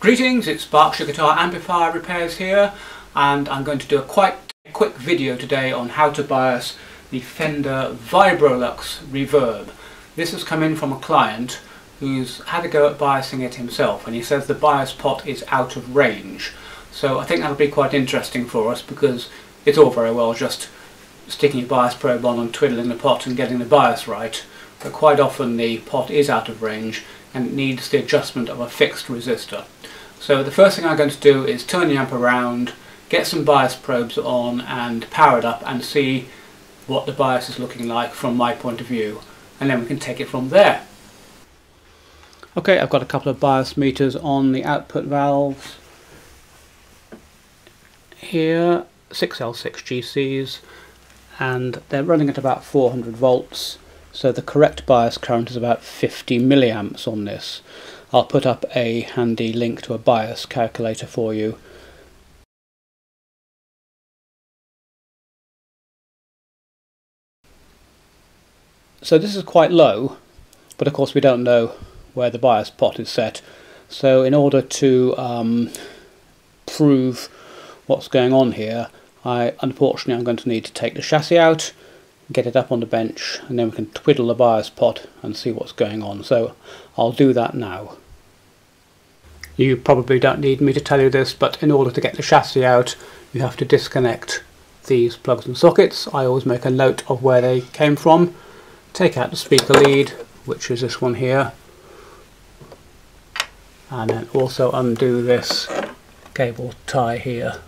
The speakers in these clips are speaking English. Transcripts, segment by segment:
Greetings, it's Berkshire Guitar Amplifier Repairs here and I'm going to do a quite quick video today on how to bias the Fender Vibrolux Reverb. This has come in from a client who's had a go at biasing it himself and he says the bias pot is out of range. So I think that'll be quite interesting for us because it's all very well just sticking your bias probe on and twiddling the pot and getting the bias right but quite often the pot is out of range and it needs the adjustment of a fixed resistor. So the first thing I'm going to do is turn the amp around, get some bias probes on and power it up and see what the bias is looking like from my point of view and then we can take it from there. Okay, I've got a couple of bias meters on the output valves here, 6L6 GCs and they're running at about 400 volts so the correct bias current is about 50 milliamps on this. I'll put up a handy link to a bias calculator for you. So this is quite low, but of course we don't know where the bias pot is set. So in order to um, prove what's going on here, I unfortunately I'm going to need to take the chassis out get it up on the bench and then we can twiddle the bias pot and see what's going on so I'll do that now. You probably don't need me to tell you this but in order to get the chassis out you have to disconnect these plugs and sockets. I always make a note of where they came from. Take out the speaker lead which is this one here and then also undo this cable tie here.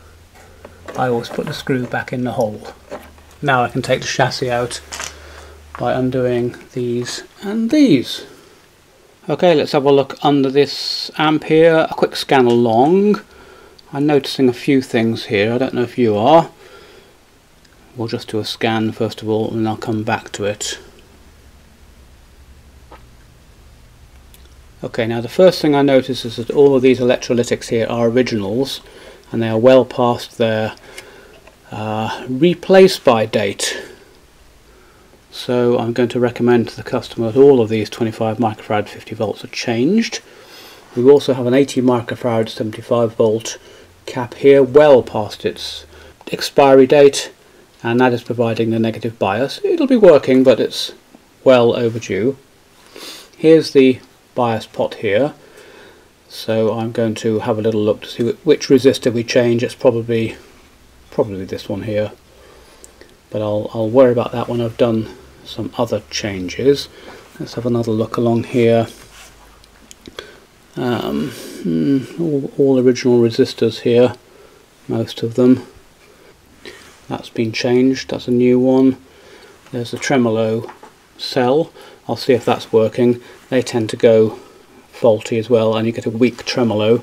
I always put the screw back in the hole. Now I can take the chassis out by undoing these and these. Okay, let's have a look under this amp here. A quick scan along. I'm noticing a few things here. I don't know if you are. We'll just do a scan first of all and I'll come back to it. Okay, now the first thing I notice is that all of these electrolytics here are originals and they are well past their uh, replace by date. So I'm going to recommend to the customer that all of these 25 microfarad 50 volts are changed. We also have an 80 microfarad 75 volt cap here well past its expiry date and that is providing the negative bias. It'll be working but it's well overdue. Here's the bias pot here so I'm going to have a little look to see which resistor we change. It's probably probably this one here. But I'll, I'll worry about that when I've done some other changes. Let's have another look along here. Um, hmm, all, all original resistors here most of them. That's been changed. That's a new one. There's a tremolo cell. I'll see if that's working. They tend to go faulty as well and you get a weak tremolo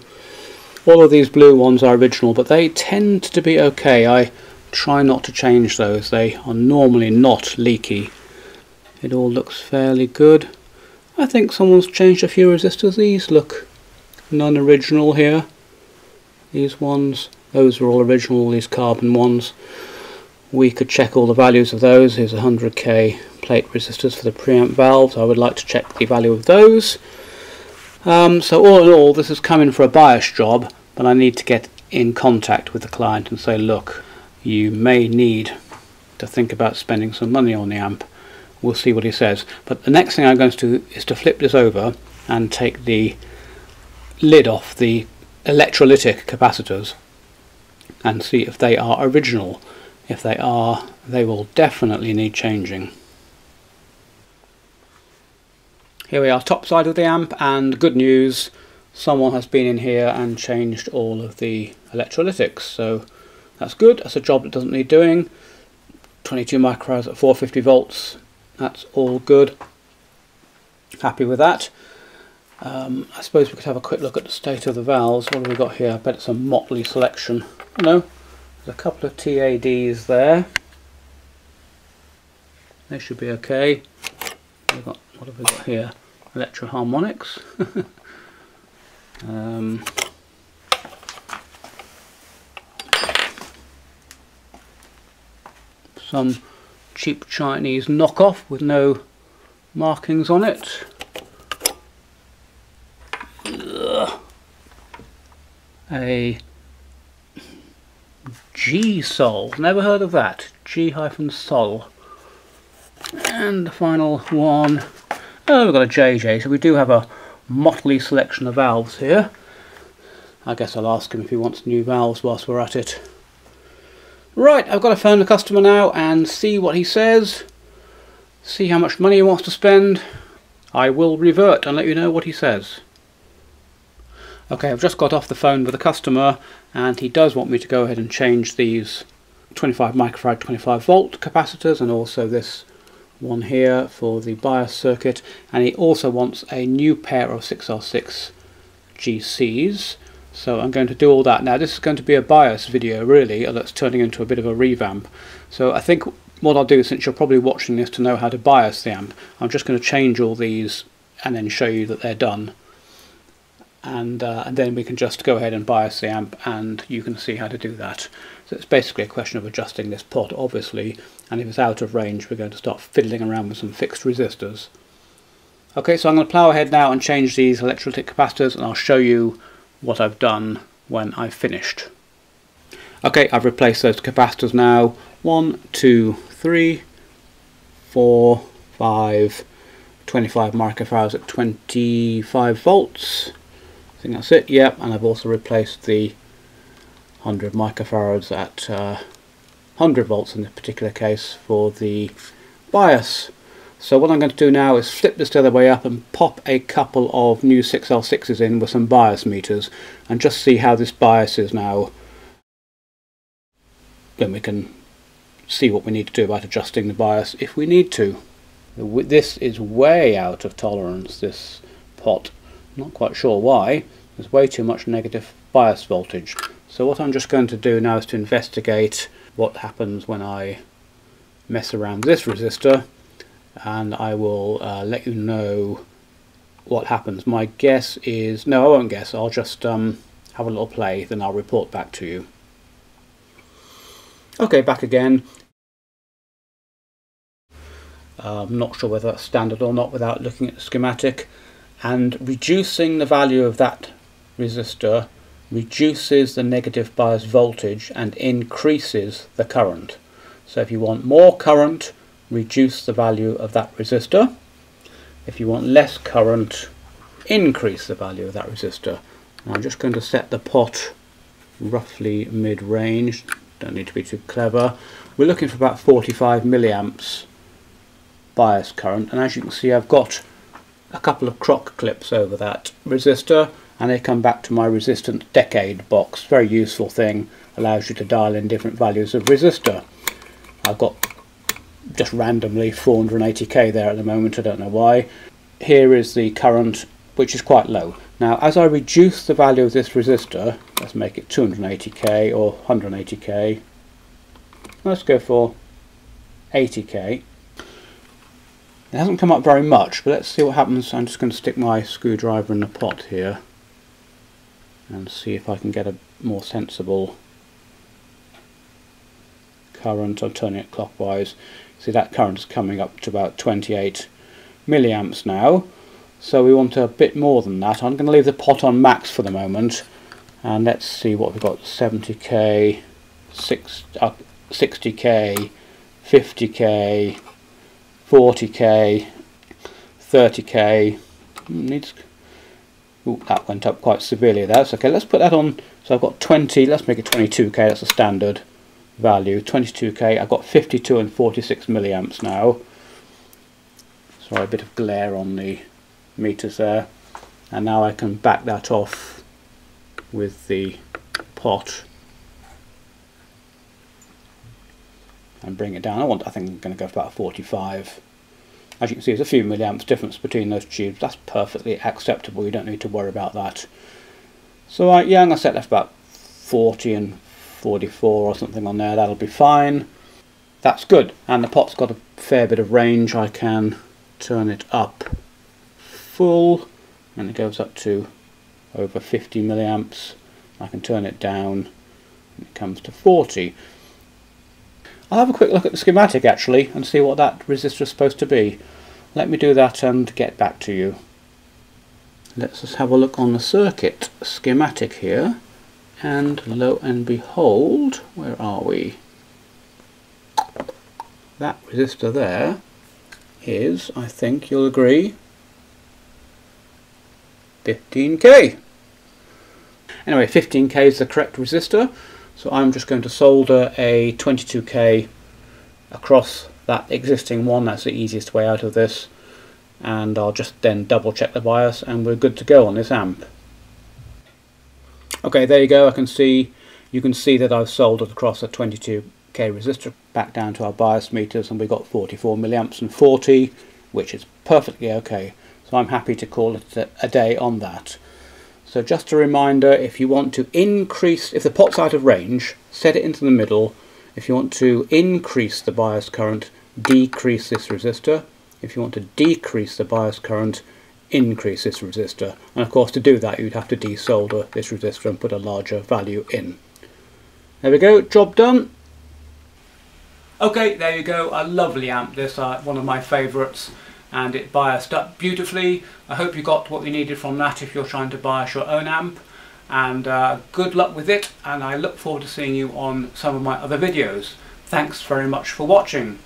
all of these blue ones are original, but they tend to be okay. I try not to change those. They are normally not leaky. It all looks fairly good. I think someone's changed a few resistors. These look non-original here. These ones, those are all original, these carbon ones. We could check all the values of those. Here's 100k plate resistors for the preamp valves. I would like to check the value of those. Um, so all in all, this is coming for a bias job, but I need to get in contact with the client and say, look, you may need to think about spending some money on the amp. We'll see what he says. But the next thing I'm going to do is to flip this over and take the lid off the electrolytic capacitors and see if they are original. If they are, they will definitely need changing. Here we are, top side of the amp, and good news, someone has been in here and changed all of the electrolytics, so that's good, that's a job that doesn't need doing. 22 microfarads at 450 volts, that's all good. Happy with that. Um, I suppose we could have a quick look at the state of the valves. What have we got here? I bet it's a motley selection. No, there's a couple of TADs there. They should be okay. What have we got here? Electro-Harmonix. um, some cheap Chinese knockoff with no markings on it. A G-Sol, never heard of that. G-Sol. And the final one, oh we've got a JJ, so we do have a motley selection of valves here. I guess I'll ask him if he wants new valves whilst we're at it. Right, I've got to phone the customer now and see what he says. See how much money he wants to spend. I will revert and let you know what he says. Okay, I've just got off the phone with the customer and he does want me to go ahead and change these 25 microfarad 25 volt capacitors and also this one here for the bias circuit and he also wants a new pair of 6L6 GCs so I'm going to do all that. Now this is going to be a bias video really that's turning into a bit of a revamp. So I think what I'll do since you're probably watching this to know how to bias the amp, I'm just going to change all these and then show you that they're done. And, uh, and then we can just go ahead and bias the amp and you can see how to do that. So it's basically a question of adjusting this pot obviously and if it's out of range we're going to start fiddling around with some fixed resistors. Okay so I'm going to plough ahead now and change these electrolytic capacitors and I'll show you what I've done when I've finished. Okay, I've replaced those capacitors now. One, two, three, four, five, 25 microfarads at 25 volts. I think that's it, yep, and I've also replaced the 100 microfarads at uh, 100 volts in this particular case for the bias. So what I'm going to do now is flip this the other way up and pop a couple of new 6L6s in with some bias meters and just see how this bias is now. Then we can see what we need to do about adjusting the bias if we need to. This is way out of tolerance, this pot. Not quite sure why. There's way too much negative bias voltage. So what I'm just going to do now is to investigate what happens when I mess around with this resistor and I will uh, let you know what happens. My guess is, no I won't guess, I'll just um, have a little play then I'll report back to you. Okay, back again. I'm not sure whether that's standard or not without looking at the schematic and reducing the value of that resistor reduces the negative bias voltage and increases the current. So if you want more current reduce the value of that resistor. If you want less current, increase the value of that resistor. I'm just going to set the pot roughly mid-range, don't need to be too clever. We're looking for about 45 milliamps bias current and as you can see I've got a couple of croc clips over that resistor and they come back to my resistance decade box. Very useful thing, allows you to dial in different values of resistor. I've got just randomly 480k there at the moment, I don't know why. Here is the current, which is quite low. Now, as I reduce the value of this resistor, let's make it 280k or 180k. Let's go for 80k. It hasn't come up very much, but let's see what happens. I'm just going to stick my screwdriver in the pot here and see if I can get a more sensible current. I'm turning it clockwise. See that current is coming up to about 28 milliamps now. So we want a bit more than that. I'm going to leave the pot on max for the moment. And let's see what we've got. 70k, 6, uh, 60k, 50k, 40k, 30k. Needs. Ooh, that went up quite severely. That's okay. Let's put that on. So I've got 20. Let's make it 22k. That's a standard value 22k I've got 52 and 46 milliamps now sorry a bit of glare on the meters there and now I can back that off with the pot and bring it down I want I think I'm going to go for about 45 as you can see there's a few milliamps difference between those tubes that's perfectly acceptable you don't need to worry about that so uh, yeah I'm going to set that about 40 and 44 or something on there, that'll be fine. That's good, and the pot's got a fair bit of range. I can turn it up full, and it goes up to over 50 milliamps. I can turn it down, and it comes to 40. I'll have a quick look at the schematic actually and see what that resistor is supposed to be. Let me do that and get back to you. Let's just have a look on the circuit schematic here and lo and behold, where are we? That resistor there is, I think you'll agree, 15k. Anyway, 15k is the correct resistor, so I'm just going to solder a 22k across that existing one. That's the easiest way out of this. And I'll just then double check the bias and we're good to go on this amp. Okay, there you go. I can see you can see that I've soldered across a 22k resistor back down to our bias meters and we've got 44 milliamps and 40 which is perfectly okay. So I'm happy to call it a day on that. So just a reminder, if you want to increase, if the pot's out of range, set it into the middle. If you want to increase the bias current, decrease this resistor. If you want to decrease the bias current, increase this resistor. And of course to do that you'd have to desolder this resistor and put a larger value in. There we go, job done. Okay, there you go, a lovely amp this, uh, one of my favourites and it biased up beautifully. I hope you got what you needed from that if you're trying to bias your own amp and uh, good luck with it and I look forward to seeing you on some of my other videos. Thanks very much for watching.